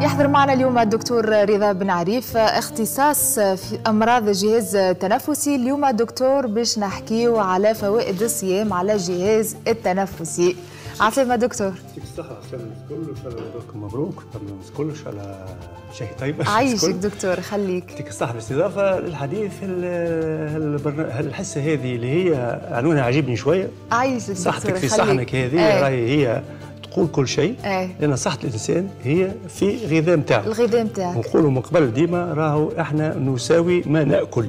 يحضر معنا اليوم الدكتور رضا بن عريف اختصاص في أمراض الجهاز التنفسي اليوم دكتور باش نحكيو على فوائد الصيام على الجهاز التنفسي. عافية دكتور. يعطيك الصحة؟ سلام الكل شاء الله مبروك. الناس الكل إن شاء الله شيء طيب عايشك دكتور خليك يعطيك الصحة بالاستضافة للحديث الحصة هذه اللي هي عنوانها عجبني شوية. عايشك صحتك في صحنك هذه إيه. راهي هي تقول كل شيء إيه. لأن صحة الإنسان هي في غذاء نتاعو الغذاء نتاعك ونقولوا من قبل ديما راهو إحنا نساوي ما نأكل.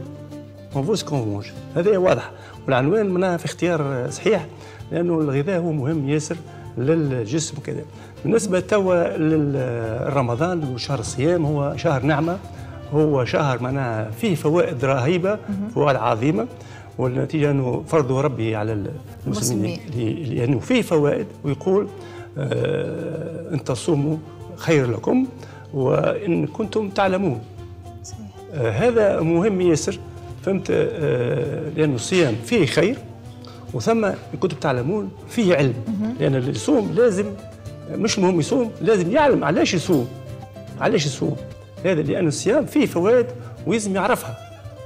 اون كون هذا واضح. والعنوان منها في اختيار صحيح لأنه الغذاء هو مهم ياسر للجسم وكذا بالنسبة توا لرمضان وشهر الصيام هو شهر نعمة. هو شهر معناها فيه فوائد رهيبة فوائد عظيمة. والنتيجة أنه فرضه ربي على المسلمين. لأنه فيه فوائد ويقول آه أن تصوموا خير لكم وإن كنتم تعلمون. آه هذا مهم ياسر. فهمت؟ آه لأنه الصيام فيه خير وثم إن كنتم تعلمون فيه علم. لأن اللي يصوم لازم مش مهم يصوم لازم يعلم علاش يصوم. علاش يصوم؟ هذا لأن الصيام فيه فوائد ويلزم يعرفها.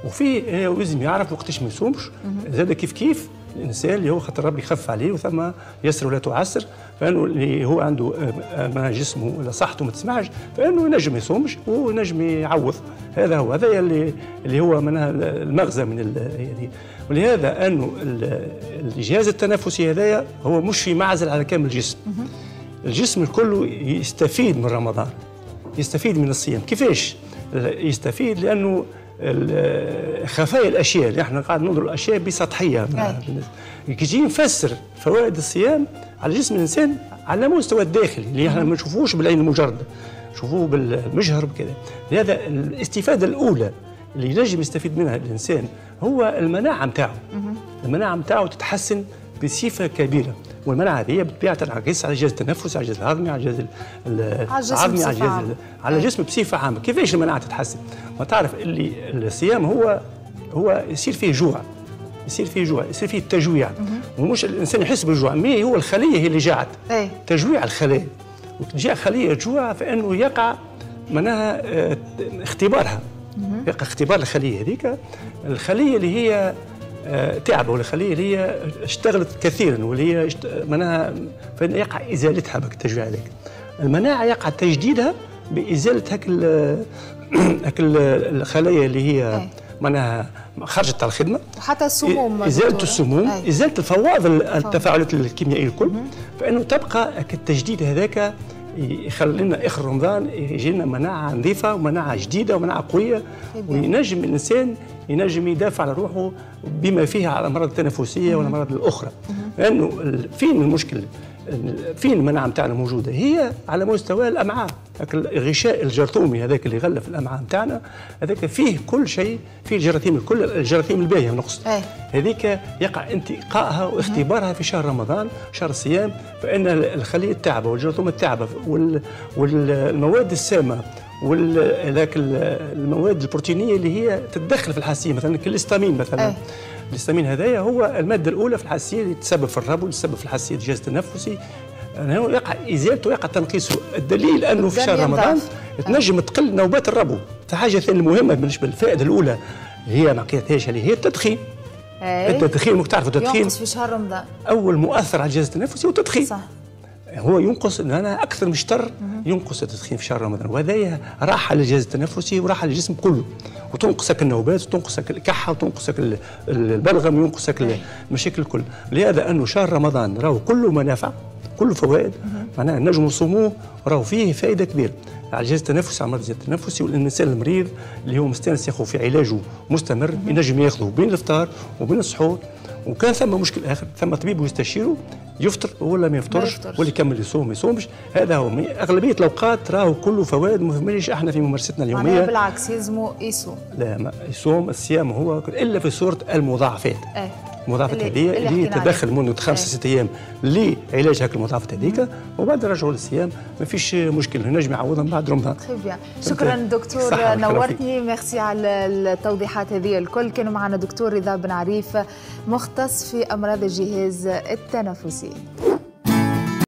وفي لازم يعرف وقتاش ما يصومش. زاد كيف كيف؟ الإنسان اللي هو خاطر ربي يخف عليه وثم يسر ولا تعسر فإنه اللي هو عنده ما جسمه ولا صحته ما تسمعش فإنه ينجم يصومش وينجم يعوض. هذا هو هذا اللي اللي هو معناها المغزى من هذه ولهذا إنه الجهاز التنفسي هذايا هو مش في معزل على كامل الجسم. الجسم كله يستفيد من رمضان يستفيد من الصيام. كيفاش؟ يستفيد لأنه خفايا الأشياء. اللي إحنا قاعد ننظر الأشياء بسطحية. كي تجي نفسر فوائد الصيام على جسم الإنسان على المستوى الداخلي اللي إحنا ما نشوفوش بالعين المجرده نشوفوه بالمجهر وكذا. لهذا الاستفادة الأولى اللي ينجم يستفيد منها الإنسان هو المناعة نتاعو المناعة نتاعو تتحسن بصفة كبيرة. والمناعة هذه بالطبيعه تنعكس على الجهاز التنفسي على الجهاز الهضمي على الجهاز العظمي على الجهاز على الجسم بصفة عامة. كيفاش المناعة تتحسن؟ ما تعرف اللي الصيام هو هو يصير فيه جوع. يصير فيه جوع يصير فيه تجويع. ومش الإنسان يحس بالجوع مي هو الخلية هي اللي جاعت. إيه؟ تجويع الخلايا وتجي خلية جوع فإنه يقع معناها اختبارها. يقع اختبار الخلية هذيك. الخلية اللي هي تعب ولا خليه اللي هي اشتغلت كثيرا واللي هي معناها يقع ازالتها بك التجويع هذاك المناعة يقع تجديدها بإزالة هاك هاك الخلايا اللي هي معناها خرجت على الخدمة. وحتى السموم إزالة السموم أي. إزالة الفواضل التفاعلات الكيميائية الكل. فإنه تبقى التجديد هذاك يخلي لنا آخر رمضان يجي لنا مناعة نظيفة ومناعة جديدة ومناعة قوية وينجم الإنسان ينجم يدافع على روحه بما فيها على الامراض التنفسية والامراض الأخرى. لأنه فين المشكل فين المناعه نتاعنا موجوده هي على مستوى الأمعاء. الغشاء الجرثومي هذاك اللي غلف الأمعاء نتاعنا هذاك فيه كل شيء فيه الجراثيم الكل الجراثيم الباهية نقصد. هذيك يقع انتقائها واختبارها في شهر رمضان شهر الصيام فإن الخلية التعبة والجرثومه التعبة والمواد السامة وذاك المواد البروتينية اللي هي تتدخل في الحساسيه مثلا كالهستامين مثلا. أي. الهستامين هذايا هو المادة الأولى في الحساسيه اللي تسبب في الربو تسبب في الحساسيه الجهاز التنفسي. يعني يقع إزالته يقع تنقيصه. الدليل أنه في شهر رمضان تنجم تقل نوبات الربو. حاجة ثانية مهمة بالنسبة للفائدة الأولى هي ما حكيتهاش اللي هي التدخين. أي. التدخين ممكن تعرفوا التدخين؟ ينقص في شهر رمضان. أول مؤثر على الجهاز التنفسي هو التدخين. صح. هو ينقص ان أنا أكثر من ينقص التدخين في شهر رمضان. وهذا راحة للجهاز التنفسي وراحة للجسم كله. وتنقصك النوبات وتنقصك الكحة وتنقصك البلغم وينقصك المشاكل الكل. لهذا أنه شهر رمضان راهو كله منافع كله فوائد. معناها نجموا نصوموه راهو فيه فائدة كبيرة. على الجهاز التنفسي على الجهاز التنفسي والانسان المريض اللي هو مستأنس ياخذ في علاجه مستمر ينجم ياخذه بين الإفطار وبين السحور وكان ثم مشكل آخر ثم طبيب يستشيره يفطر ولا ما يفطرش ولا يكمل يصوم ما يصومش. هذا هو أغلبية الأوقات راهو كله فوائد ما إحنا في ممارستنا اليومية. معناها بالعكس يلزموا يصوم. لا ما يصوم الصيام هو إلا في صورة المضاعفات. إيه. المضاعفات هذه اللي تدخل منذ خمسة ست أيام لعلاج هذه المضاعفات هذيك وبعد رجعوا للصيام ما فيش مشكل. نجم يعوضهم بعد رمضان. شكرا دكتور نورتني. ميرسي على التوضيحات هذه الكل. كانوا معنا دكتور رضا بن عريف مختص في أمراض الجهاز التنفسي.